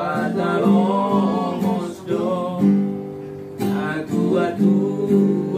i don't atu